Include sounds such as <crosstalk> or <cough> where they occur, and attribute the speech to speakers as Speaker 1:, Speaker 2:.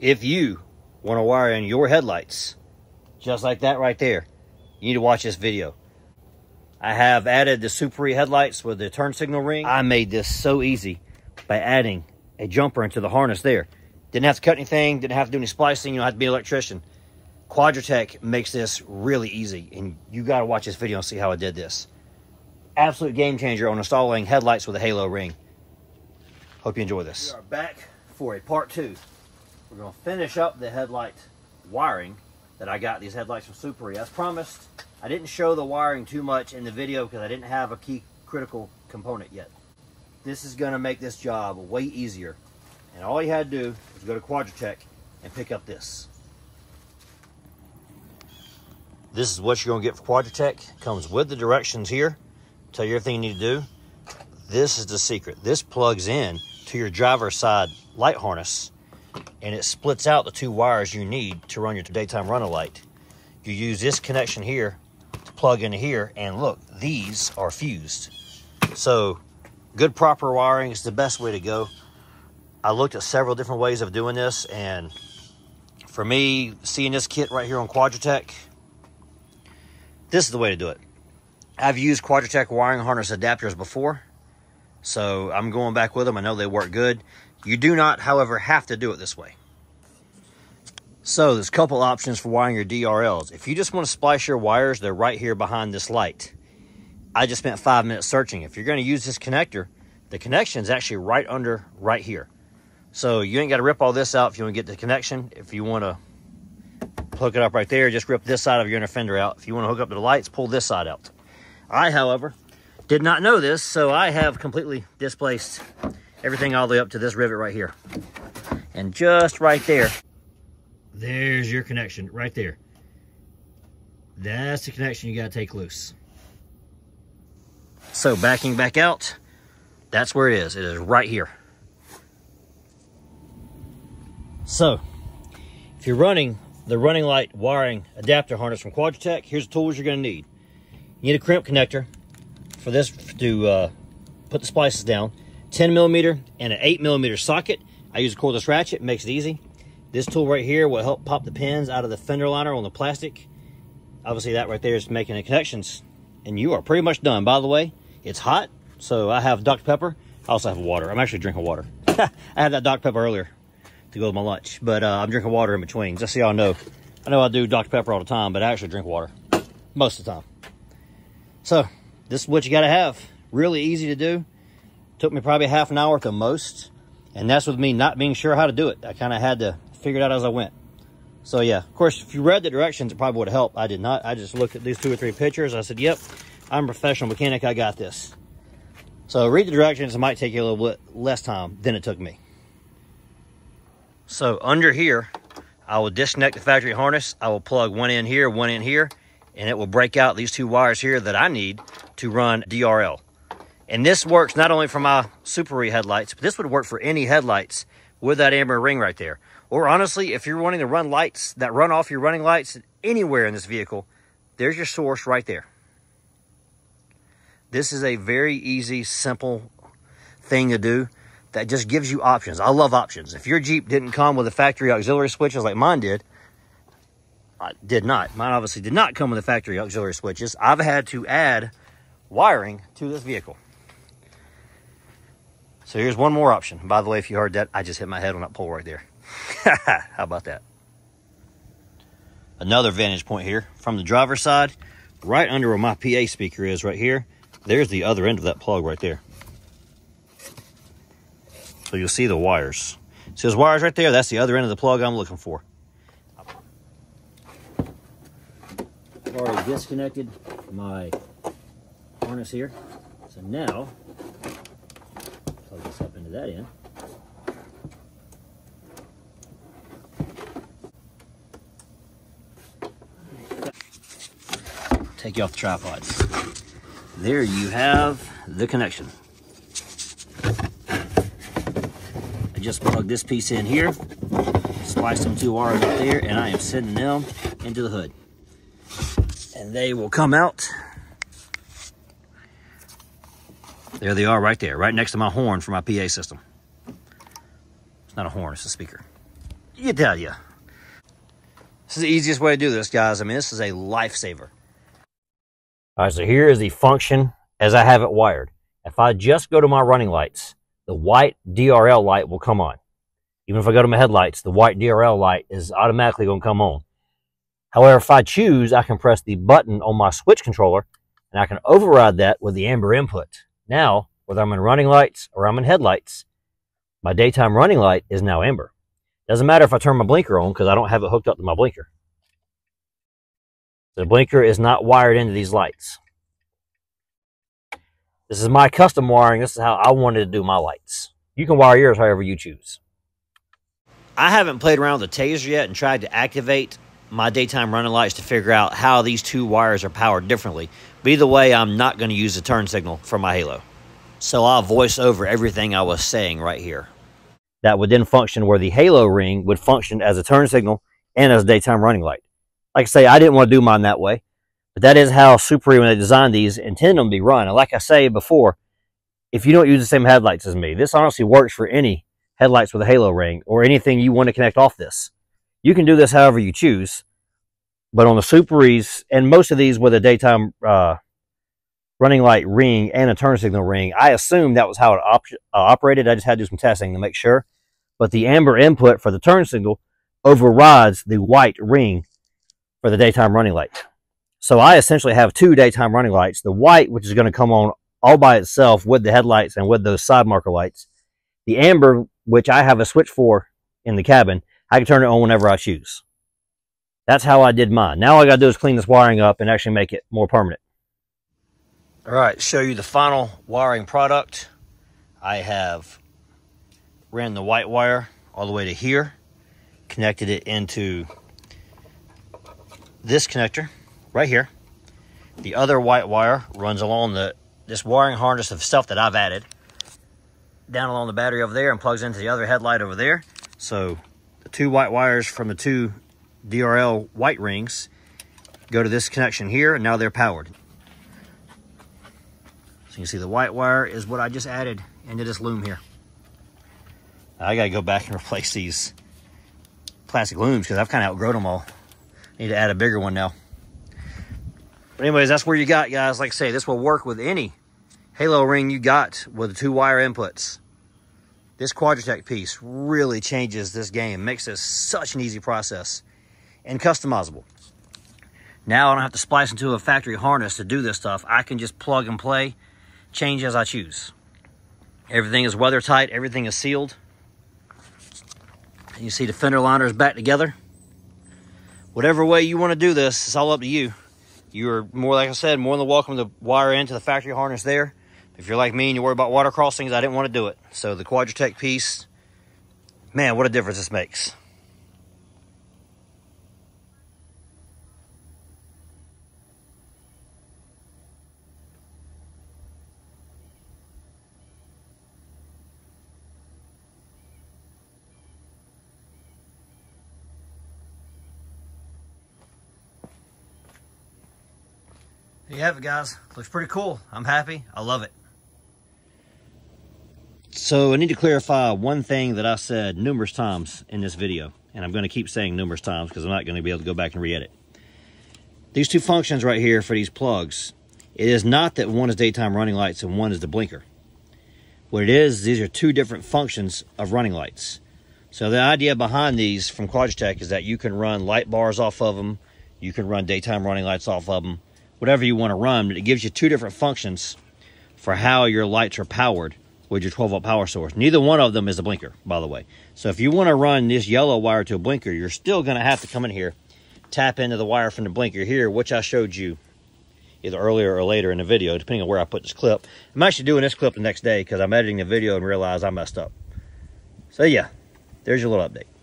Speaker 1: If you want to wire in your headlights, just like that right there, you need to watch this video. I have added the Super E headlights with the turn signal ring. I made this so easy by adding a jumper into the harness there. Didn't have to cut anything, didn't have to do any splicing, you don't have to be an electrician. Quadratec makes this really easy, and you got to watch this video and see how I did this. Absolute game changer on installing headlights with a halo ring. Hope you enjoy this. We are back for a part two. We're going to finish up the headlight wiring that I got these headlights from Super E. As promised, I didn't show the wiring too much in the video because I didn't have a key critical component yet. This is going to make this job way easier. And all you had to do was go to Quadratec and pick up this. This is what you're going to get for Quadratec. Comes with the directions here. Tell you everything you need to do. This is the secret. This plugs in to your driver's side light harness and it splits out the two wires you need to run your daytime running light. You use this connection here to plug into here and look, these are fused. So good proper wiring is the best way to go. I looked at several different ways of doing this and for me, seeing this kit right here on Quadratec, this is the way to do it. I've used Quadratec wiring harness adapters before, so I'm going back with them. I know they work good. You do not, however, have to do it this way. So there's a couple options for wiring your DRLs. If you just want to splice your wires, they're right here behind this light. I just spent five minutes searching. If you're going to use this connector, the connection is actually right under right here. So you ain't got to rip all this out if you want to get the connection. If you want to hook it up right there, just rip this side of your inner fender out. If you want to hook up to the lights, pull this side out. I, however, did not know this, so I have completely displaced everything all the way up to this rivet right here. And just right there, there's your connection right there. That's the connection you got to take loose. So backing back out, that's where it is. It is right here. So, if you're running the running light wiring adapter harness from Quadratec, here's the tools you're going to need. You need a crimp connector for this to uh, put the splices down. 10 millimeter and an 8 millimeter socket. I use a cordless ratchet, it makes it easy. This tool right here will help pop the pins out of the fender liner on the plastic. Obviously that right there is making the connections and you are pretty much done. By the way, it's hot, so I have Dr. Pepper. I also have water. I'm actually drinking water. <laughs> I had that Dr. Pepper earlier to go with my lunch, but uh, I'm drinking water in between, just so y'all know. I know I do Dr. Pepper all the time, but I actually drink water most of the time. So, this is what you got to have. Really easy to do. Took me probably half an hour at the most. And that's with me not being sure how to do it. I kind of had to figure it out as I went. So yeah, of course, if you read the directions, it probably would helped. I did not. I just looked at these two or three pictures. I said, yep, I'm a professional mechanic. I got this. So read the directions. It might take you a little bit less time than it took me. So under here, I will disconnect the factory harness. I will plug one in here, one in here, and it will break out these two wires here that I need to run DRL. And this works not only for my Super E headlights, but this would work for any headlights with that amber ring right there. Or honestly, if you're wanting to run lights that run off your running lights anywhere in this vehicle, there's your source right there. This is a very easy, simple thing to do that just gives you options. I love options. If your Jeep didn't come with a factory auxiliary switches like mine did, I did not. Mine obviously did not come with the factory auxiliary switches. I've had to add wiring to this vehicle. So here's one more option. By the way, if you heard that, I just hit my head on that pole right there. <laughs> How about that? Another vantage point here from the driver's side, right under where my PA speaker is right here. There's the other end of that plug right there. So you'll see the wires. See those wires right there? That's the other end of the plug I'm looking for. I've already disconnected my harness here. So now this up into that end. Take you off the tripods. There you have the connection. I just plugged this piece in here, spliced them two wires up there, and I am sending them into the hood. And they will come out There they are right there, right next to my horn for my PA system. It's not a horn, it's a speaker. you tell you. This is the easiest way to do this, guys. I mean, this is a lifesaver. All right, so here is the function as I have it wired. If I just go to my running lights, the white DRL light will come on. Even if I go to my headlights, the white DRL light is automatically going to come on. However, if I choose, I can press the button on my switch controller and I can override that with the amber input. Now, whether I'm in running lights or I'm in headlights, my daytime running light is now amber. Doesn't matter if I turn my blinker on because I don't have it hooked up to my blinker. The blinker is not wired into these lights. This is my custom wiring. This is how I wanted to do my lights. You can wire yours however you choose. I haven't played around with the taser yet and tried to activate my daytime running lights to figure out how these two wires are powered differently. But either way, I'm not going to use the turn signal for my halo. So I'll voice over everything I was saying right here. That would then function where the halo ring would function as a turn signal and as a daytime running light. Like I say, I didn't want to do mine that way. But that is how Suparee when they designed these, intend them to be run. And like I say before, if you don't use the same headlights as me, this honestly works for any headlights with a halo ring or anything you want to connect off this. You can do this however you choose. But on the Suparees, and most of these with a daytime uh, running light ring and a turn signal ring, I assume that was how it op uh, operated. I just had to do some testing to make sure. But the amber input for the turn signal overrides the white ring for the daytime running light. So I essentially have two daytime running lights. The white, which is going to come on all by itself with the headlights and with those side marker lights. The amber, which I have a switch for in the cabin, I can turn it on whenever I choose. That's how I did mine. Now all I got to do is clean this wiring up and actually make it more permanent. All right, show you the final wiring product. I have ran the white wire all the way to here, connected it into this connector right here. The other white wire runs along the this wiring harness of stuff that I've added down along the battery over there and plugs into the other headlight over there. So the two white wires from the two DRL white rings go to this connection here and now they're powered. So you can see the white wire is what I just added into this loom here. I gotta go back and <laughs> replace these plastic looms because I've kind of outgrown them all. I Need to add a bigger one now. But anyways, that's where you got, guys. Like I say, this will work with any halo ring you got with two wire inputs. This Quadratec piece really changes this game, makes this such an easy process and customizable. Now I don't have to splice into a factory harness to do this stuff. I can just plug and play, change as I choose. Everything is weather tight, everything is sealed. You see the fender liners back together. Whatever way you want to do this, it's all up to you. You're more, like I said, more than welcome to wire into the factory harness there. If you're like me and you worry about water crossings, I didn't want to do it. So the Quadratec piece, man, what a difference this makes. There you have it, guys. Looks pretty cool. I'm happy. I love it. So I need to clarify one thing that I said numerous times in this video. And I'm going to keep saying numerous times because I'm not going to be able to go back and re-edit. These two functions right here for these plugs, it is not that one is daytime running lights and one is the blinker. What it is, these are two different functions of running lights. So the idea behind these from Quadratec is that you can run light bars off of them, you can run daytime running lights off of them, whatever you want to run, but it gives you two different functions for how your lights are powered with your 12 volt power source. Neither one of them is a blinker, by the way. So if you want to run this yellow wire to a blinker, you're still going to have to come in here, tap into the wire from the blinker here, which I showed you either earlier or later in the video, depending on where I put this clip. I'm actually doing this clip the next day because I'm editing the video and realize I messed up. So yeah, there's your little update.